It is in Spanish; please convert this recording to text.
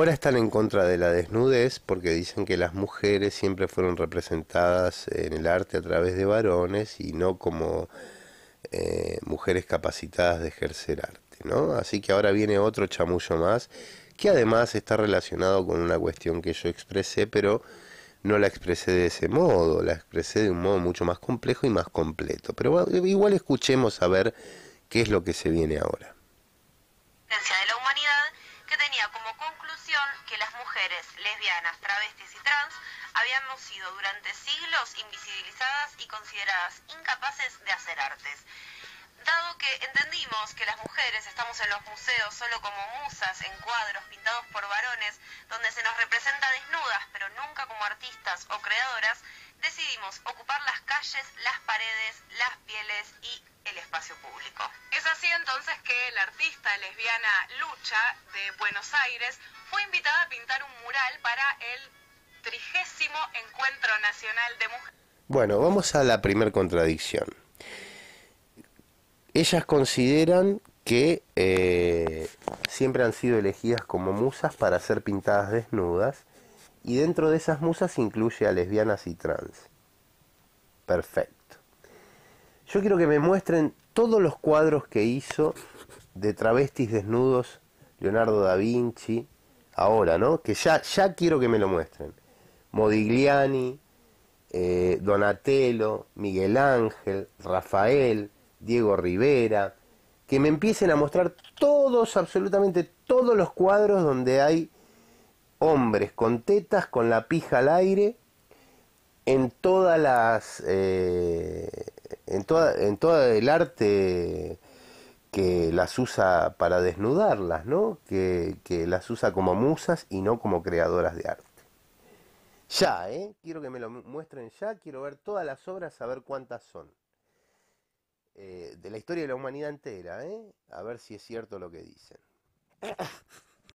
Ahora están en contra de la desnudez porque dicen que las mujeres siempre fueron representadas en el arte a través de varones y no como eh, mujeres capacitadas de ejercer arte, ¿no? Así que ahora viene otro chamullo más que además está relacionado con una cuestión que yo expresé, pero no la expresé de ese modo, la expresé de un modo mucho más complejo y más completo. Pero igual escuchemos a ver qué es lo que se viene ahora. De que las mujeres lesbianas, travestis y trans habíamos sido durante siglos invisibilizadas y consideradas incapaces de hacer artes. Dado que entendimos que las mujeres estamos en los museos solo como musas en cuadros pintados por varones, donde se nos representa desnudas, pero nunca como artistas o creadoras, decidimos ocupar las calles, las paredes, las pieles y espacio público. Es así entonces que la artista lesbiana Lucha de Buenos Aires fue invitada a pintar un mural para el trigésimo Encuentro Nacional de Mujeres. Bueno, vamos a la primer contradicción. Ellas consideran que eh, siempre han sido elegidas como musas para ser pintadas desnudas y dentro de esas musas incluye a lesbianas y trans. Perfecto. Yo quiero que me muestren todos los cuadros que hizo de travestis desnudos Leonardo da Vinci, ahora, ¿no? Que ya, ya quiero que me lo muestren. Modigliani, eh, Donatello, Miguel Ángel, Rafael, Diego Rivera, que me empiecen a mostrar todos, absolutamente todos los cuadros donde hay hombres con tetas, con la pija al aire, en todas las, eh, en toda, en todo el arte que las usa para desnudarlas, ¿no? Que, que, las usa como musas y no como creadoras de arte. Ya, ¿eh? Quiero que me lo muestren ya, quiero ver todas las obras, a ver cuántas son. Eh, de la historia de la humanidad entera, ¿eh? A ver si es cierto lo que dicen.